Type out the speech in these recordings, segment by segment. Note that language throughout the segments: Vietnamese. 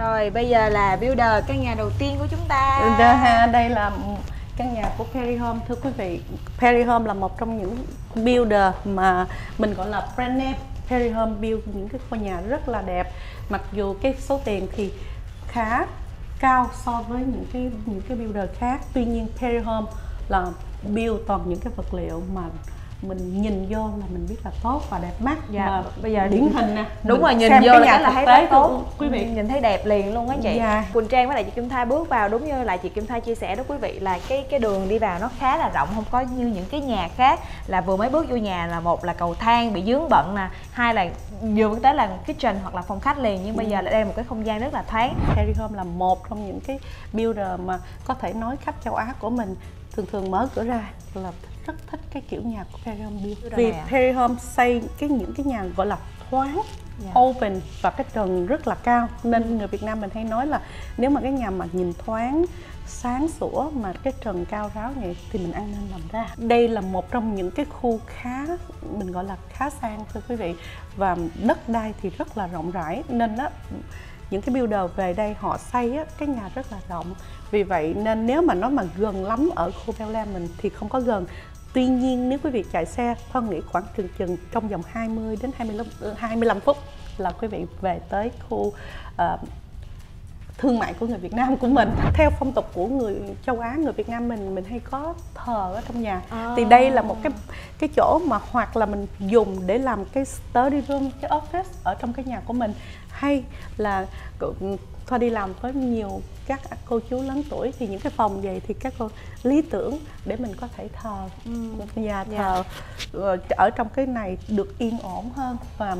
Rồi bây giờ là builder căn nhà đầu tiên của chúng ta. Ha, đây là căn nhà của Perry Home thưa quý vị. Perry Home là một trong những builder mà mình gọi là brand name. Perry Home build những cái ngôi nhà rất là đẹp. Mặc dù cái số tiền thì khá cao so với những cái những cái builder khác. Tuy nhiên Perry Home là build toàn những cái vật liệu mà mình nhìn vô là mình biết là tốt và đẹp mắt Dạ, và bây giờ điển hình nè Đúng rồi, nhìn vô cái là nhà là thấy tế tốt. của quý vị Nhìn thấy đẹp liền luôn á chị. Dạ. Quỳnh Trang với lại chị Kim Tha bước vào đúng như là chị Kim Tha chia sẻ đó quý vị là cái cái đường đi vào nó khá là rộng không có như những cái nhà khác là vừa mới bước vô nhà là một là cầu thang bị dướng bận nè, hai là vừa bước tới là kitchen hoặc là phòng khách liền nhưng bây giờ lại đây là một cái không gian rất là thoáng. Perry Home là một trong những cái builder mà có thể nói khách châu Á của mình thường thường mở cửa ra là rất thích cái kiểu nhà của Perry Home build vì à? Perry Home xây cái những cái nhà gọi là thoáng Dạ. open và cái trần rất là cao. Nên người Việt Nam mình hay nói là nếu mà cái nhà mà nhìn thoáng sáng sủa mà cái trần cao ráo vậy thì mình ăn nên làm ra. Đây là một trong những cái khu khá mình gọi là khá sang thưa quý vị. Và đất đai thì rất là rộng rãi. Nên đó những cái builder về đây họ xây á, cái nhà rất là rộng. Vì vậy nên nếu mà nói mà gần lắm ở khu Bel mình thì không có gần Tuy nhiên nếu quý vị chạy xe Thoa nghĩ khoảng chừng chừng trong vòng 20 đến 25, 25 phút là quý vị về tới khu ờ, thương mại của người Việt Nam của mình. Theo phong tục của người châu Á người Việt Nam mình mình hay có thờ ở trong nhà. À. thì đây là một cái cái chỗ mà hoặc là mình dùng để làm cái study room cái office ở trong cái nhà của mình hay là cậu- Thoa đi làm với nhiều các cô chú lớn tuổi thì những cái phòng vậy thì các cô lý tưởng để mình có thể thờ nhà Dạ. thờ ờ, ở trong cái này được yên ổn hơn và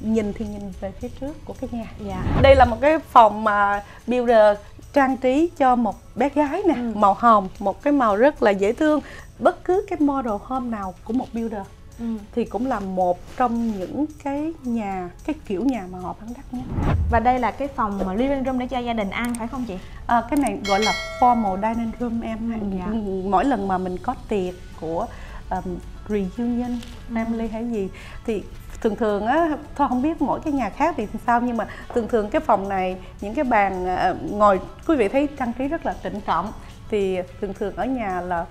nhìn thì nhìn về phía trước của cái nhà Dạ. đây là một cái phòng mà builder trang trí cho một bé gái nè Ừ. màu hồng một cái màu rất là dễ thương bất cứ cái model home nào của một builder Ừ. thì cũng là một trong những cái nhà cái kiểu nhà mà họ bán đắt nhất Và đây là cái phòng mà living room để cho gia đình ăn phải không chị? à, cái này gọi là formal dining room em Dạ. mỗi lần mà mình có tiệc của um, reunion family hay gì thì thường thường á thôi không biết mỗi cái nhà khác thì sao nhưng mà thường thường cái phòng này những cái bàn à, ngồi quý vị thấy trang trí rất là trịnh trọng thì thường thường ở nhà là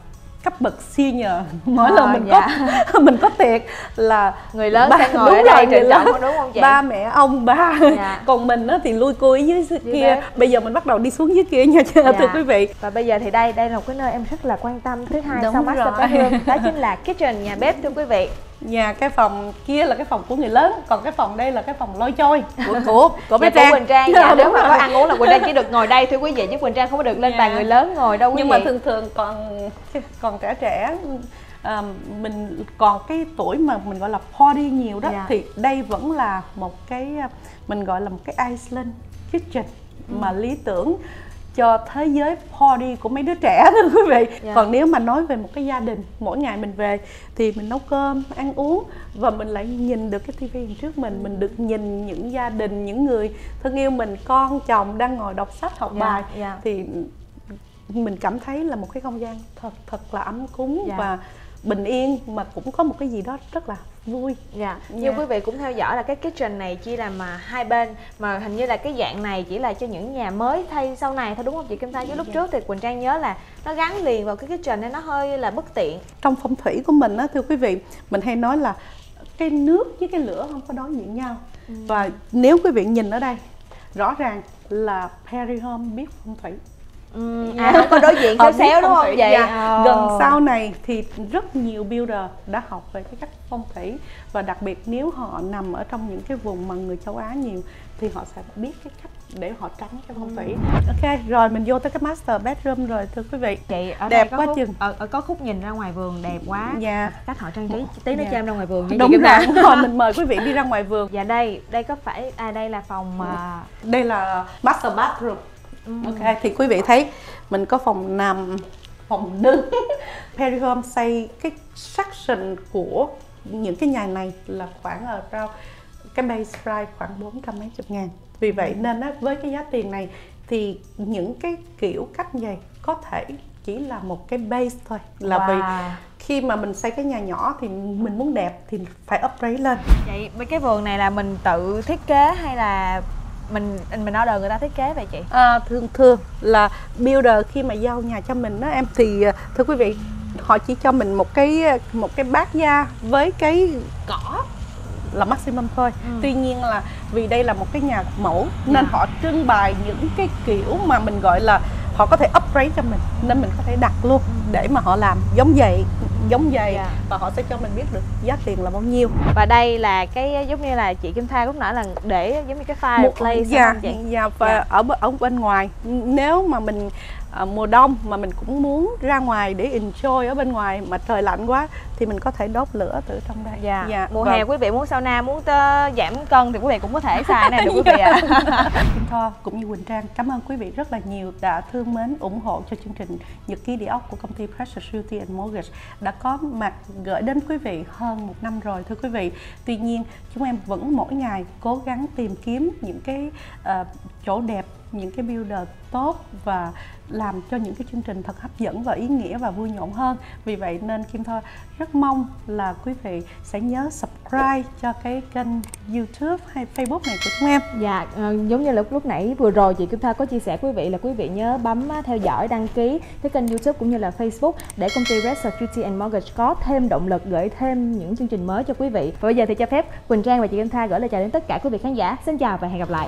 cấp bậc senior mỗi À, lần mình dạ. có mình có tiệc là Người lớn ba- sẽ ngồi đúng ở đây rồi, người lớn. đúng không chị? ba mẹ ông ba Dạ. còn mình á thì lui cui dưới Dưới kia bếp. bây giờ mình bắt đầu đi xuống dưới kia nha thưa Dạ. quý vị Và bây giờ thì đây đây là một cái nơi em rất là quan tâm thứ hai Đúng sau master đó chính là kitchen nhà bếp thưa quý vị. Nhà cái phòng kia là cái phòng của người lớn còn cái phòng đây là cái phòng lôi trôi của của của bé Trang của Quỳnh Trang Dạ, nếu mà có ăn uống là Quỳnh Trang chỉ được ngồi đây thưa quý vị chứ Quỳnh Trang không có được lên Dạ. bàn người lớn ngồi đâu quý nhưng vị. mà thường thường còn còn trẻ trẻ à, mình còn cái tuổi mà mình gọi là party nhiều đó Dạ. thì đây vẫn là một cái à, mình gọi là một cái Iceland kitchen Ừ. mà lý tưởng cho thế giới party của mấy đứa trẻ thưa quý vị Dạ. còn nếu mà nói về một cái gia đình mỗi ngày mình về thì mình nấu cơm ăn uống và mình lại nhìn được cái tivi trước mình mình được nhìn những gia đình những người thân yêu mình con chồng đang ngồi đọc sách học Dạ, bài dạ. thì mình cảm thấy là một cái không gian thật thật là ấm cúng Dạ. và bình yên mà cũng có một cái gì đó rất là vui Dạ, như Dạ. quý vị cũng theo dõi là cái kitchen này chỉ là mà hai bên mà hình như là cái dạng này chỉ là cho những nhà mới thay sau này thôi đúng không chị Kim Thanh? Chứ lúc Dạ. trước thì Quỳnh Trang nhớ là nó gắn liền vào cái kitchen nên nó hơi là bất tiện. trong phong thủy của mình á thưa quý vị mình hay nói là cái nước với cái lửa không có đối diện nhau Ừ. và nếu quý vị nhìn ở đây rõ ràng là Perry Home biết phong thủy Ừ, à không có đối diện xéo xéo đúng không vậy? Dạ. Ồ. Gần sau này thì rất nhiều builder đã học về cái cách phong thủy và đặc biệt nếu họ nằm ở trong những cái vùng mà người châu Á nhiều thì họ sẽ biết cái cách để họ tránh cái phong thủy. Ok, rồi mình vô tới cái master bedroom rồi thưa quý vị. Chị ở Đẹp đây có quá khúc, chừng. ở, ở có khúc nhìn ra ngoài vườn đẹp quá. Dạ. Cách họ trang trí tí nữa Dạ. cho em ra ngoài vườn chị Đúng rồi, rồi mình mời quý vị đi ra ngoài vườn. Dạ đây, đây có phải à đây là phòng mà Đây là master bathroom. Ok, thì quý vị thấy mình có phòng nằm, phòng đứng. Perry Home xây cái section của những cái nhà này là khoảng ở rau cái base price khoảng bốn trăm mấy chục ngàn. Vì vậy nên á, với cái giá tiền này thì những cái kiểu cách vậy có thể chỉ là một cái base thôi là vì Wow. khi mà mình xây cái nhà nhỏ thì mình muốn đẹp thì phải upgrade lên Vậy mấy cái vườn này là mình tự thiết kế hay là mình mình order người ta thiết kế vậy chị à, thường thường là builder khi mà giao nhà cho mình đó em thì à, thưa quý vị họ chỉ cho mình một cái một cái bát da với cái cỏ là maximum thôi ừ. tuy nhiên là vì đây là một cái nhà mẫu nên yeah. Họ trưng bày những cái kiểu mà mình gọi là họ có thể upgrade cho mình nên mình có thể đặt luôn ừ. để mà họ làm giống vậy giống vậy yeah. Dạ. và họ sẽ cho mình biết được giá tiền là bao nhiêu và đây là cái giống như là chị Kim Tha lúc nãy là để giống như cái fireplace dạ, dạ, dạ và yeah. ở ở bên ngoài nếu mà mình à, mùa đông mà mình cũng muốn ra ngoài để enjoy ở bên ngoài mà trời lạnh quá thì mình có thể đốt lửa từ trong đây. Dạ, dạ. mùa và... hè quý vị muốn sauna muốn tơ, giảm cân thì quý vị cũng có thể xài này được quý vị ạ. Kim Thoa cũng như Quỳnh Trang cảm ơn quý vị rất là nhiều đã thương mến ủng hộ cho chương trình Nhật ký địa ốc của công ty Precious Realty and Mortgage đã có mặt gửi đến quý vị hơn một năm rồi thưa quý vị. Tuy nhiên chúng em vẫn mỗi ngày cố gắng tìm kiếm những cái uh, chỗ đẹp những cái builder tốt và làm cho những cái chương trình thật hấp dẫn và ý nghĩa và vui nhộn hơn. Vì vậy nên Kim Thoa rất mong là quý vị sẽ nhớ subscribe cho cái kênh YouTube hay Facebook này của chúng em. Dạ ờ, giống như lúc lúc nãy vừa rồi chị Kim Thoa có chia sẻ, quý vị là quý vị nhớ bấm theo dõi, đăng ký cái kênh YouTube cũng như là Facebook để công ty Red Security and Mortgage có thêm động lực gửi thêm những chương trình mới cho quý vị. Và bây giờ thì cho phép Quỳnh Trang và chị Kim Thoa gửi lời chào đến tất cả quý vị khán giả. Xin chào và hẹn gặp lại.